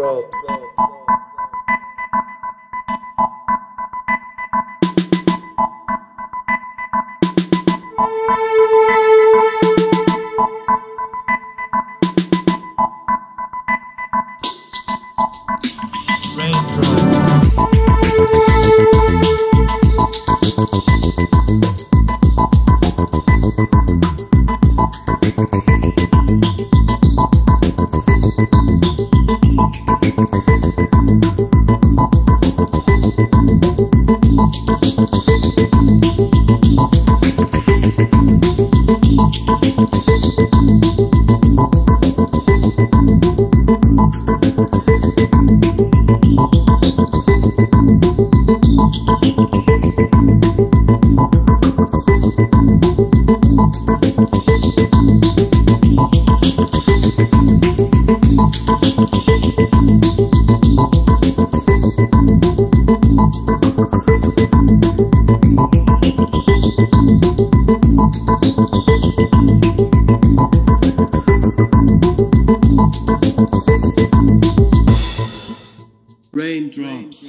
Phelps. Phelps.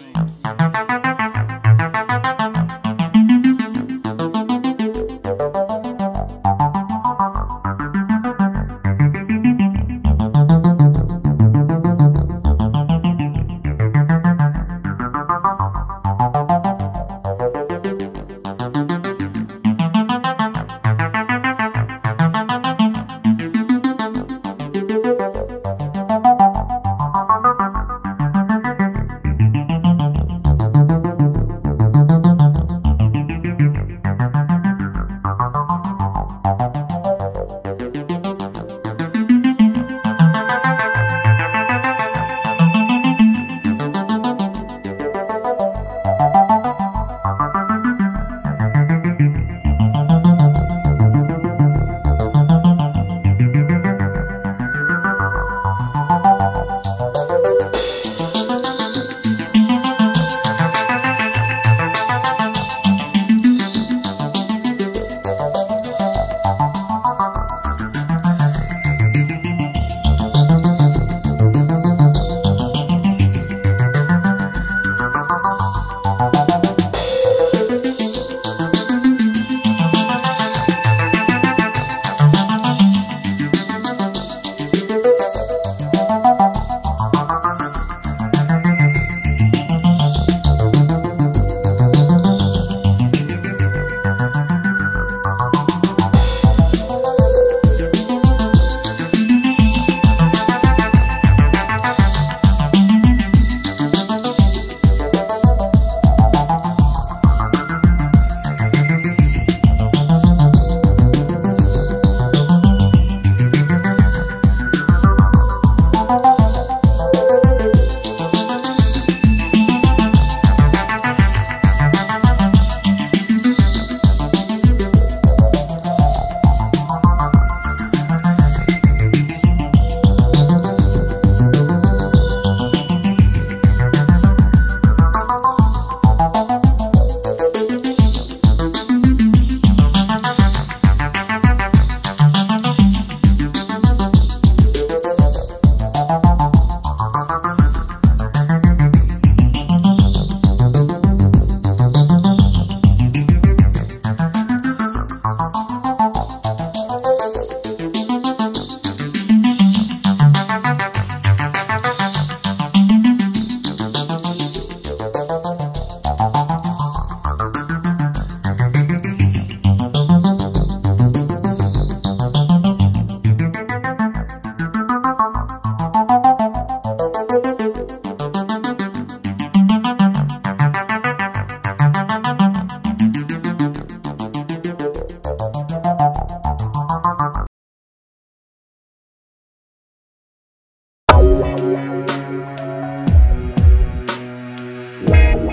James.